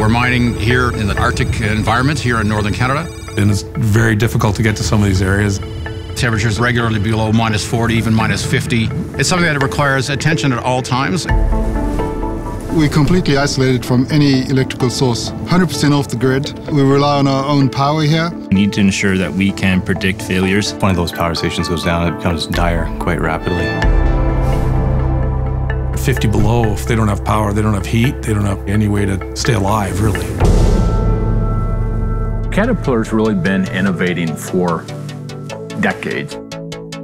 We're mining here in the Arctic environment here in northern Canada. And it's very difficult to get to some of these areas. Temperatures regularly below minus 40, even minus 50. It's something that requires attention at all times. We're completely isolated from any electrical source, 100% off the grid. We rely on our own power here. We need to ensure that we can predict failures. If one of those power stations goes down, it becomes dire quite rapidly. 50 below, if they don't have power, they don't have heat, they don't have any way to stay alive, really. Caterpillar's really been innovating for decades.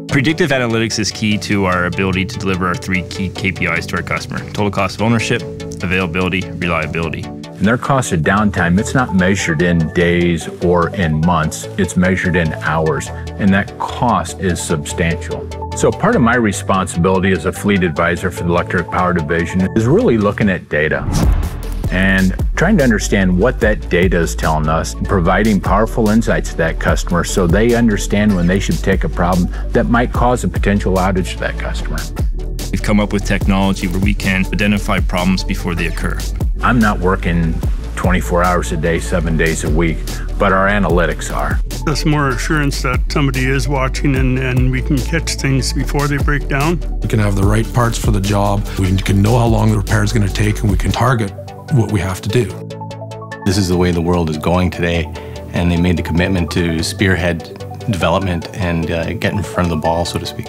Predictive analytics is key to our ability to deliver our three key KPIs to our customer total cost of ownership, availability, reliability. And their cost of downtime, it's not measured in days or in months, it's measured in hours. And that cost is substantial. So, part of my responsibility as a fleet advisor for the Electric Power Division is really looking at data and trying to understand what that data is telling us, providing powerful insights to that customer so they understand when they should take a problem that might cause a potential outage to that customer. We've come up with technology where we can identify problems before they occur. I'm not working 24 hours a day, seven days a week, but our analytics are. That's more assurance that somebody is watching and, and we can catch things before they break down. We can have the right parts for the job. We can know how long the repair is going to take and we can target what we have to do. This is the way the world is going today, and they made the commitment to spearhead development and uh, get in front of the ball, so to speak.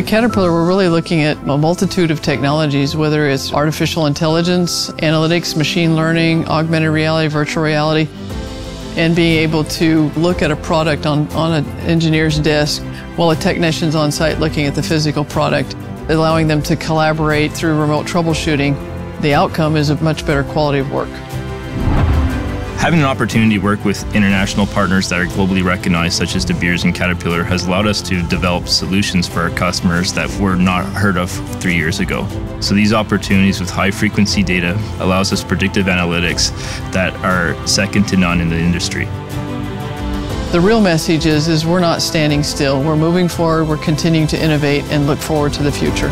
At Caterpillar, we're really looking at a multitude of technologies, whether it's artificial intelligence, analytics, machine learning, augmented reality, virtual reality, and being able to look at a product on, on an engineer's desk while a technician's on site looking at the physical product, allowing them to collaborate through remote troubleshooting. The outcome is a much better quality of work. Having an opportunity to work with international partners that are globally recognized, such as De Beers and Caterpillar, has allowed us to develop solutions for our customers that were not heard of three years ago. So these opportunities with high frequency data allows us predictive analytics that are second to none in the industry. The real message is, is we're not standing still. We're moving forward, we're continuing to innovate and look forward to the future.